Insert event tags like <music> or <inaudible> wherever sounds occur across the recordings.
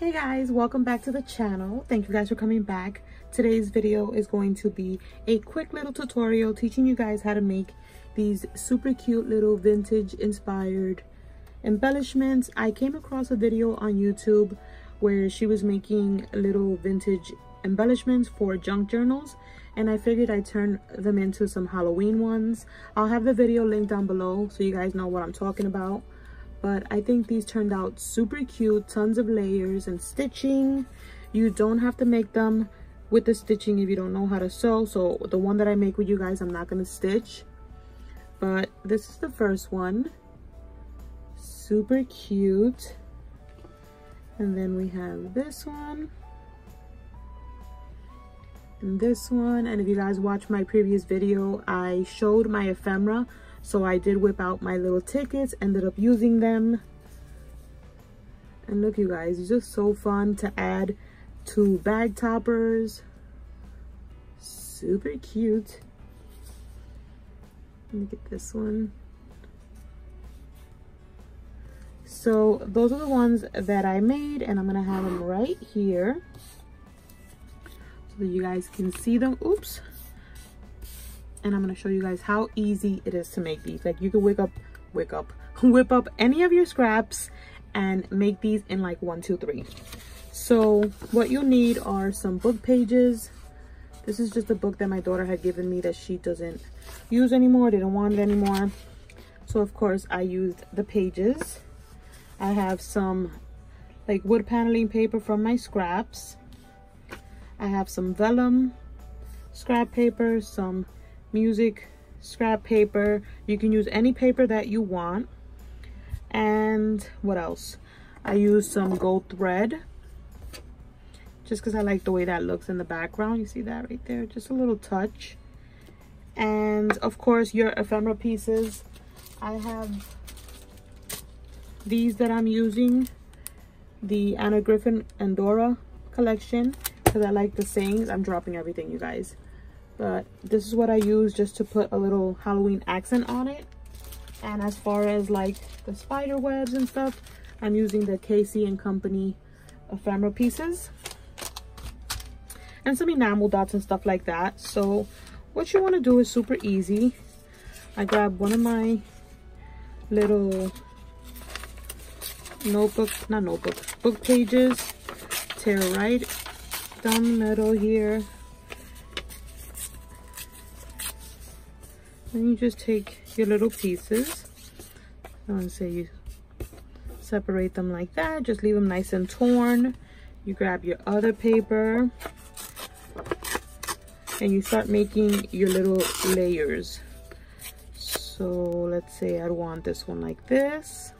Hey guys, welcome back to the channel. Thank you guys for coming back. Today's video is going to be a quick little tutorial teaching you guys how to make these super cute little vintage inspired embellishments. I came across a video on YouTube where she was making little vintage embellishments for junk journals and I figured I'd turn them into some Halloween ones. I'll have the video linked down below so you guys know what I'm talking about. But I think these turned out super cute, tons of layers and stitching. You don't have to make them with the stitching if you don't know how to sew. So the one that I make with you guys, I'm not gonna stitch. But this is the first one. Super cute. And then we have this one And this one and if you guys watched my previous video i showed my ephemera so i did whip out my little tickets ended up using them. And look you guys it's just so fun to add to bag toppers. Super cute. Look at this one. So those are the ones that i made and i'm gonna have them right here so that you guys can see them. Oops and i'm going to show you guys how easy it is to make these. Like you can wake up wake up <laughs> whip up any of your scraps and make these in like one two three. So what you'll need are some book pages. This is just a book that my daughter had given me that she doesn't use anymore. Didn't want it anymore. So of course i used the pages. I have some like wood paneling paper from my scraps. I have some vellum scrap paper, some music scrap paper. You can use any paper that you want. And what else? I use some gold thread just because I like the way that looks in the background. You see that right there? Just a little touch. And of course, your ephemera pieces. I have these that I'm using. The Anna Griffin Andorra collection because I like the sayings. I'm dropping everything, you guys. But this is what I use just to put a little Halloween accent on it. And as far as like the spider webs and stuff, I'm using the Casey and Company ephemera pieces. And some enamel dots and stuff like that. So what you want to do is super easy. I grab one of my little notebook, not notebook, book pages, tear right down the middle here. Then you just take your little pieces. Want say you separate them like that. Just leave them nice and torn. You grab your other paper and you start making your little layers. So let's say I want this one like this.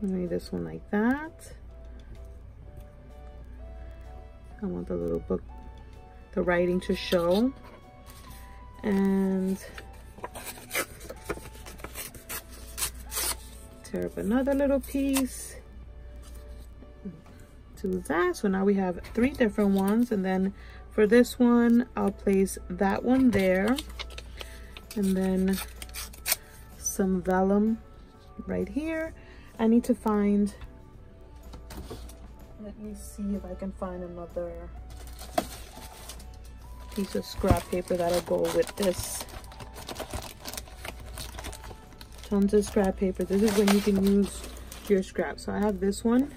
Maybe this one like that. I want the little book, the writing to show. And tear up another little piece. Do that. So now we have three different ones. And then for this one, I'll place that one there. And then some vellum right here. I need to find let me see if I can find another piece of scrap paper that'll go with this. Tons of scrap paper. This is when you can use your scrap. So I have this one.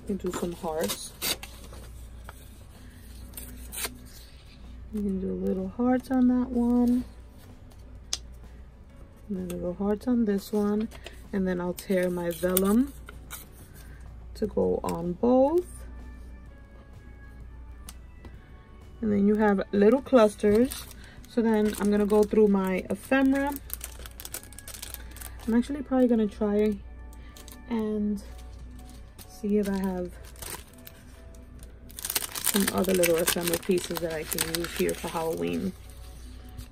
You can do some hearts. You can do little hearts on that one. And then little hearts on this one. And then I'll tear my vellum to go on both. And then you have little clusters. So then I'm gonna go through my ephemera. I'm actually probably gonna try and see if I have some other little ephemera pieces that I can use here for Halloween.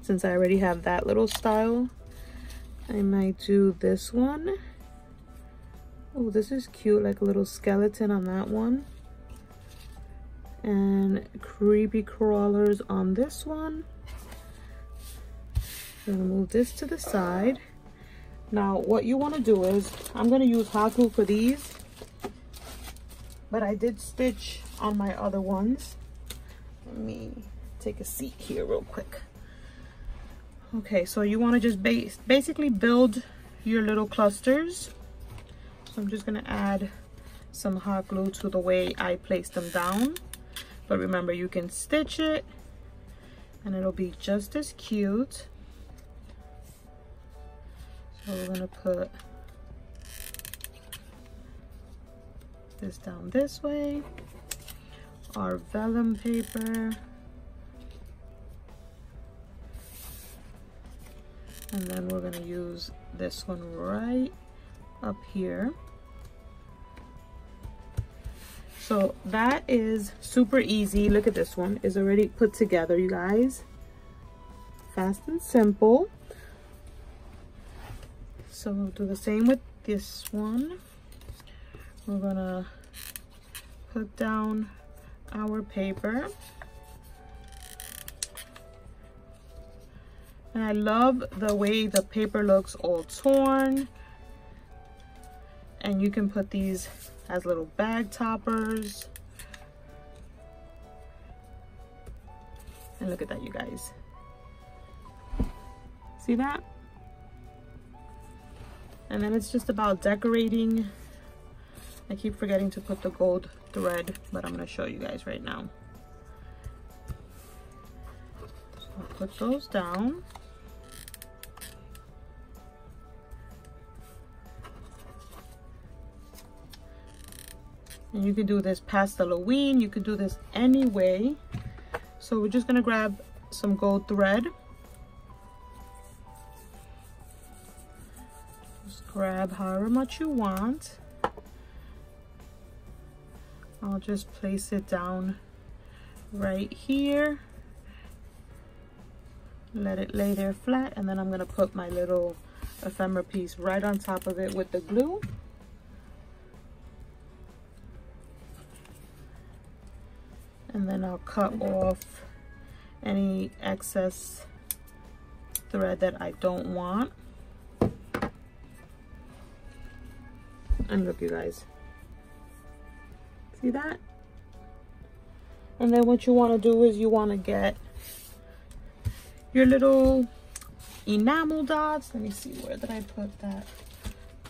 Since I already have that little style, I might do this one. Oh, this is cute, like a little skeleton on that one. And creepy crawlers on this one. I'm gonna move this to the side. Now, what you wanna do is, I'm gonna use hot glue for these. but I did stitch on my other ones. Let me take a seat here real quick. Okay, so you want to just base basically build your little clusters. So I'm just to add some hot glue to the way I place them down. But remember, you can stitch it and it'll be just as cute. So we're gonna put this down this way. Our vellum paper. And then we're gonna use this one right up here. So that is super easy. Look at this one. is already put together, you guys. Fast and simple. So we'll do the same with this one. We're gonna put down our paper. And I love the way the paper looks all torn. And you can put these as little bag toppers. And look at that, you guys. See that? And then it's just about decorating. I keep forgetting to put the gold thread, but I'm gonna show you guys right now. So put those down. And you can do this past Halloween. You can do this anyway. So we're just gonna grab some gold thread. Just grab however much you want. I'll just place it down right here. Let it lay there flat and then I'm gonna put my little ephemera piece right on top of it with the glue. And then I'll cut off any excess thread that I don't want. And look you guys. See that? And then what you want to do is you want to get your little enamel dots. Let me see where did I put that?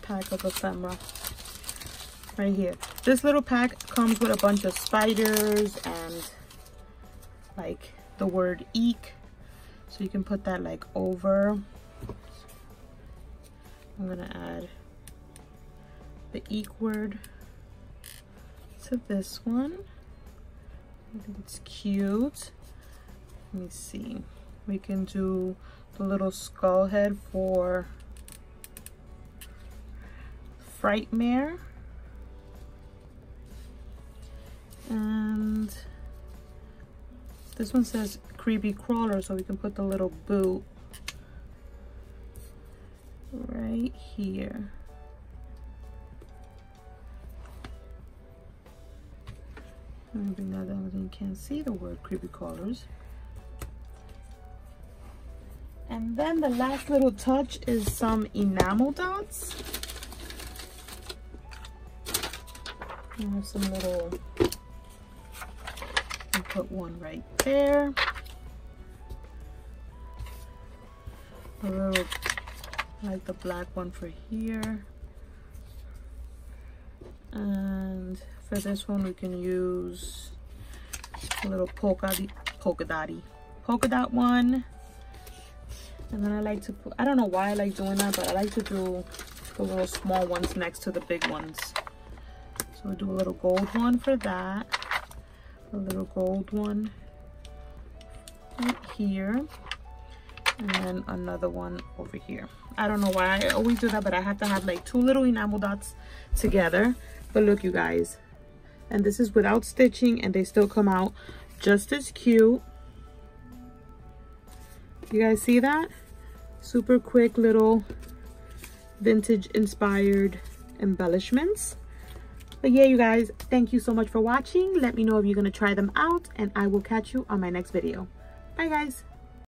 Pack of ephemera right here. This little pack comes with a bunch of spiders and like the word eek. So you can put that like over. I'm gonna add the eek word to this one. I think it's cute. Let me see. We can do the little skull head for frightmare this one says creepy crawler so we can put the little boot right here. Let me bring that down so you can't see the word creepy crawlers. And then the last little touch is some enamel dots. Some little put one right there. A little like the black one for here. And for this one we can use a little polka, polka dotty, polka dot one. And then I like to put, I don't know why I like doing that, but I like to do the little small ones next to the big ones. So we'll do a little gold one for that a little gold one right here and then another one over here. I don't know why i always do that but i have to have like two little enamel dots together. But look you guys and this is without stitching and they still come out just as cute. You guys see that? Super quick little vintage inspired embellishments but yeah, you guys, thank you so much for watching. Let me know if you're to try them out and I will catch you on my next video. Bye, guys.